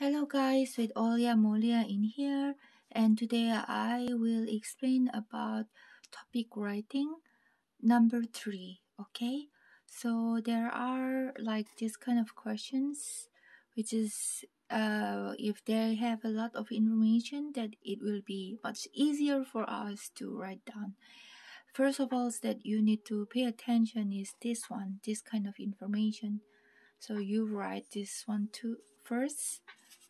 Hello guys, with Olia Molia in here and today I will explain about topic writing number 3, okay? So there are like this kind of questions which is uh, if they have a lot of information that it will be much easier for us to write down. First of all that you need to pay attention is this one, this kind of information. So you write this one too first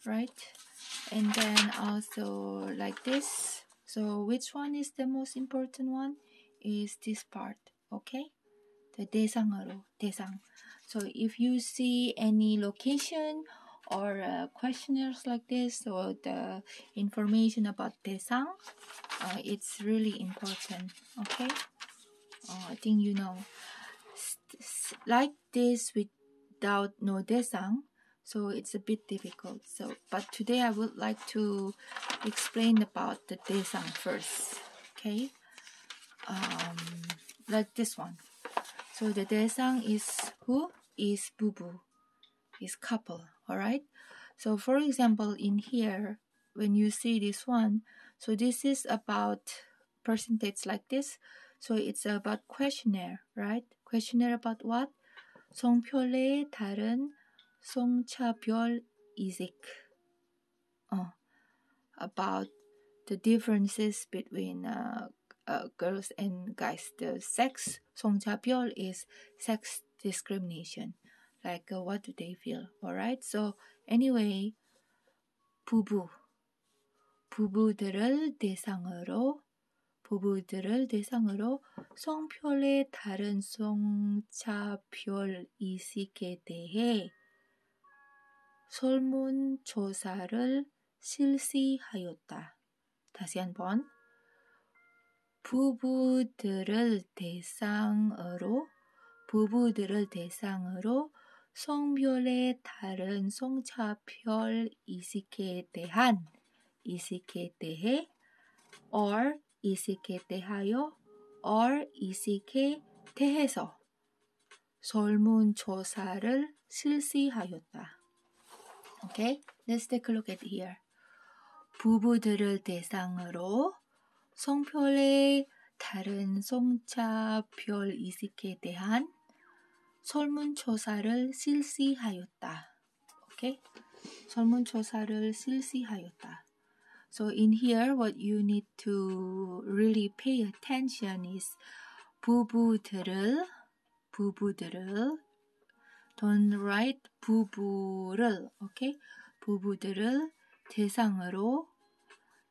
right and then also like this so which one is the most important one is this part okay the 대상으로 대상 so if you see any location or uh, questionnaires like this or the information about 대상 uh, it's really important okay uh, I think you know like this without no 대상 so it's a bit difficult so but today I would like to explain about the desang first okay um, like this one so the desang is who is bubu is couple all right so for example in here when you see this one so this is about percentage like this so it's about questionnaire right questionnaire about what 성별의 다른 송차별 이색 uh, about the differences between uh, uh, girls and guys. The sex 송차별 is sex discrimination. Like uh, what do they feel? Alright. So anyway, 부부 부부들을 대상으로 부부들을 대상으로 성별의 다른 성차별 이식에 대해 설문조사를 실시하였다. 다시 한번. 부부들을 대상으로 부부들을 대상으로 성별의 다른 성차별 이식에 대한 이식에 대해 or 이식에 대하여 or 이식에 대해서 설문조사를 실시하였다. Okay, let's take a look at here. 부부들을 대상으로 성별의 다른 성차별 이식에 대한 설문조사를 실시하였다. Okay, 설문조사를 실시하였다. So in here, what you need to really pay attention is 부부들을 부부들을 write 부부를, okay? 부부들을 대상으로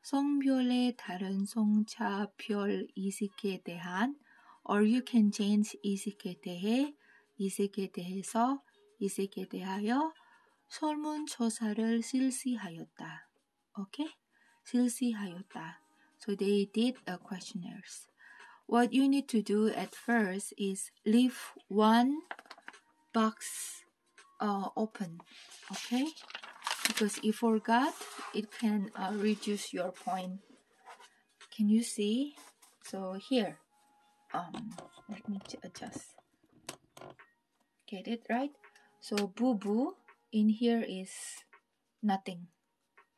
성별의 다른 성차별 이식에 대한 or you can change 이식에 대해 이식에 대해서 이식에 대하여 설문조사를 실시하였다. Okay? 실시하였다. So they did a questionnaires. What you need to do at first is leave one box uh, open okay because if forgot it can uh, reduce your point can you see so here um let me adjust get it right so boo boo in here is nothing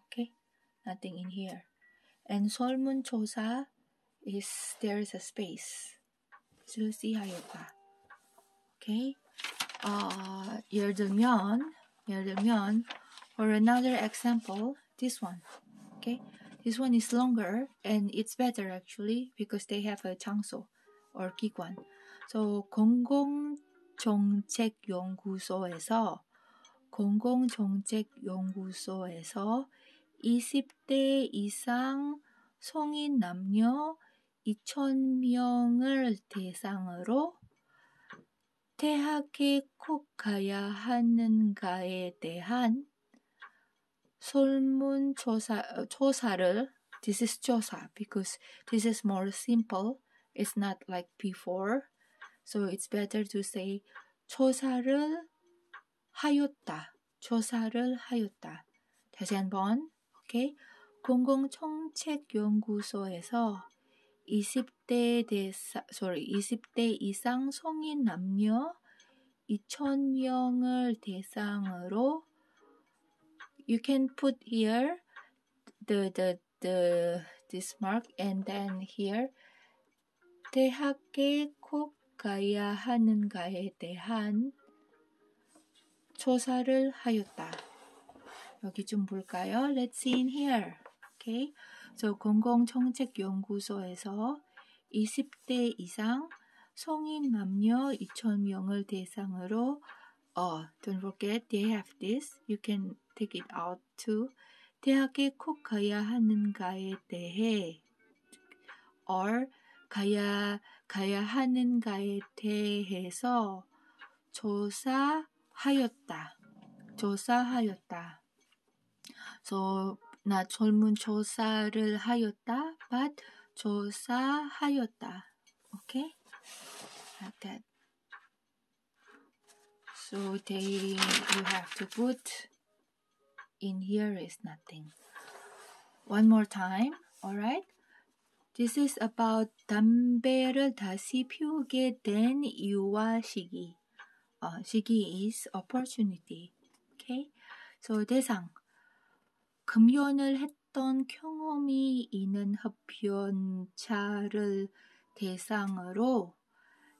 okay nothing in here and 설문조사 is there is a space 실시하였다 okay Uh, 예를 들면 예를 들면 or another example this one okay this one is longer and it's better actually because they have a 장소 or 기관 so 공공정책연구소에서 공공정책연구소에서 20대 이상 성인 남녀 2,000명을 대상으로 대학에 꼭 가야 하는가에 대한 설문조사 조사를 this is 조사 because this is more simple. It's not like before. So it's better to say 조사를 하였다. 조사를 하였다. 다시 한번. 오케이. 공공정책연구소에서 20대 대사, sorry, 20대 이상 성인 남녀 2,000명을 대상으로 you can put here the the the this mark and then here 대학에 꼭 가야 하는가에 대한 조사를 하였다. 여기 좀 볼까요? Let's see in here. Okay. So 공공정책연구소에서 20대 이상 성인 남녀 2,000명을 대상으로 어, don't forget they have this. You can take it out too. 대학에 꼭 가야 하는가에 대해 or 가야 가야 하는가에 대해서 조사하였다. 조사하였다. So not 설문 조사를 하였다, but 조사하였다. Okay? Like that. So they you have to put in here is nothing. One more time, alright? This is about 담배를 다시 피우게 된 이유와 시기. Uh, 시기 is opportunity. Okay? So 대상. 금연을 했던 경험이 있는 흡연자를 대상으로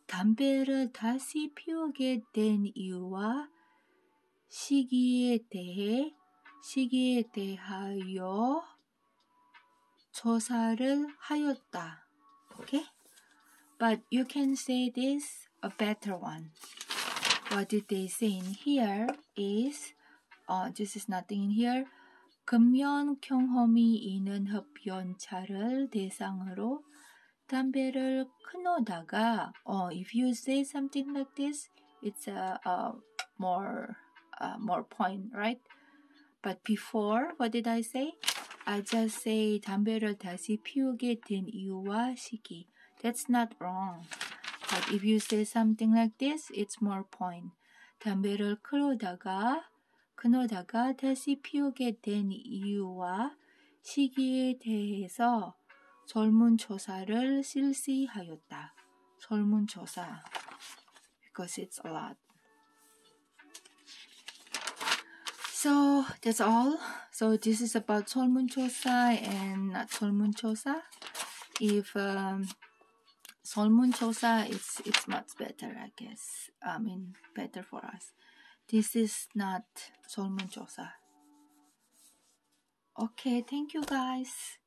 담배를 다시 피우게 된 이유와 시기에 대해 시기에 대하여 조사를 하였다. Okay? But you can say this a better one. What did they say in here is, uh, this is nothing in here. 금연 경험이 있는 흡연자를 대상으로 담배를 끊어다가, uh, if you say something like this, it's a, a more, uh, more point, right? But before, what did I say? I just say 담배를 다시 피우게 된 이유와 시기. That's not wrong. But if you say something like this, it's more point. 담배를 끊어다가 끊어다가 다시 피우게 된 이유와 시기에 대해서 설문조사를 실시하였다. 설문조사. Because it's a lot. So that's all. So this is about 설문조사 and not 설문조사. If um, 설문조사, it's it's much better, I guess. I mean, better for us. This is not 설문조사. Okay, thank you guys.